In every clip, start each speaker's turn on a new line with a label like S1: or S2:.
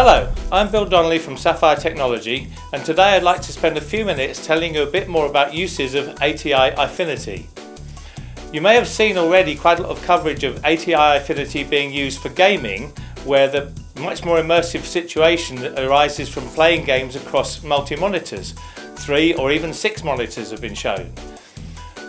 S1: Hello, I'm Bill Donnelly from Sapphire Technology and today I'd like to spend a few minutes telling you a bit more about uses of ATI Eyefinity. You may have seen already quite a lot of coverage of ATI Eyefinity being used for gaming where the much more immersive situation that arises from playing games across multi-monitors. Three or even six monitors have been shown.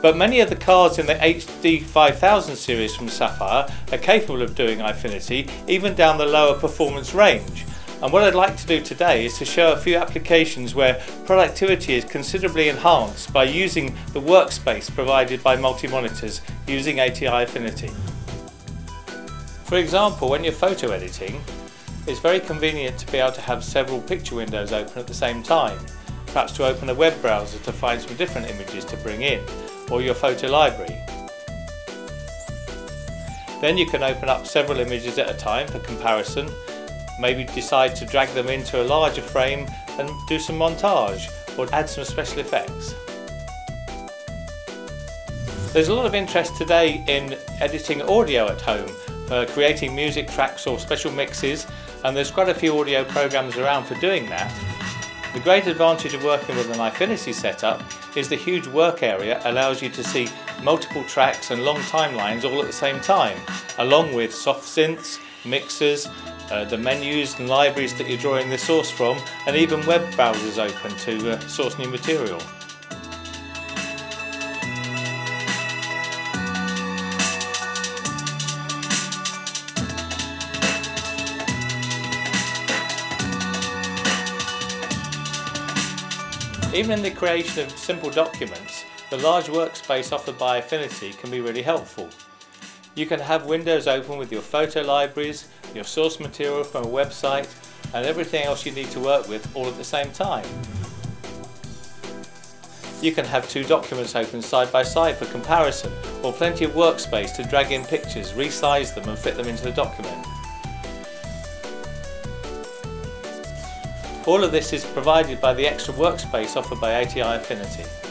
S1: But many of the cards in the HD 5000 series from Sapphire are capable of doing Eyefinity even down the lower performance range. And what I'd like to do today is to show a few applications where productivity is considerably enhanced by using the workspace provided by multi-monitors using ATI Eyefinity. For example, when you're photo editing, it's very convenient to be able to have several picture windows open at the same time, perhaps to open a web browser to find some different images to bring in, or your photo library. Then you can open up several images at a time for comparison, maybe decide to drag them into a larger frame and do some montage or add some special effects. There's a lot of interest today in editing audio at home, uh, creating music tracks or special mixes and there's quite a few audio programs around for doing that. The great advantage of working with an Eyefinity setup is the huge work area allows you to see multiple tracks and long timelines all at the same time, along with soft synths, mixers, uh, the menus and libraries that you're drawing the source from, and even web browsers open to uh, source new material. Even in the creation of simple documents, the large workspace offered by Eyefinity can be really helpful. You can have windows open with your photo libraries, your source material from a website, and everything else you need to work with all at the same time. You can have two documents open side by side for comparison, or plenty of workspace to drag in pictures, resize them and fit them into the document. All of this is provided by the extra workspace offered by ATI Eyefinity.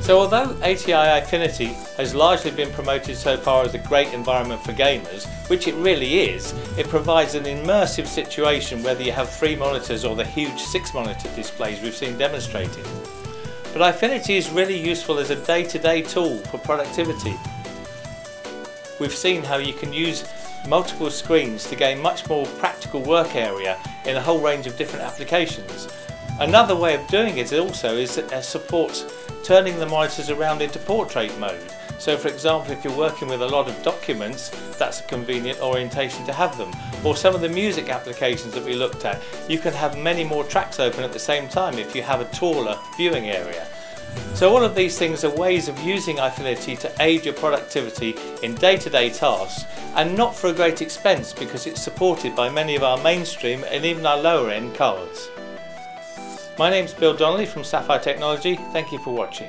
S1: So although ATI Eyefinity has largely been promoted so far as a great environment for gamers, which it really is, it provides an immersive situation whether you have three monitors or the huge six monitor displays we've seen demonstrated. But Eyefinity is really useful as a day-to-day -day tool for productivity. We've seen how you can use multiple screens to gain much more practical work area in a whole range of different applications. Another way of doing it also is that it supports turning the monitors around into portrait mode. So for example, if you're working with a lot of documents, that's a convenient orientation to have them. Or some of the music applications that we looked at, you can have many more tracks open at the same time if you have a taller viewing area. So all of these things are ways of using Eyefinity to aid your productivity in day-to-day -day tasks and not for a great expense because it's supported by many of our mainstream and even our lower end cards. My name's Bill Donnelly from Sapphire Technology. Thank you for watching.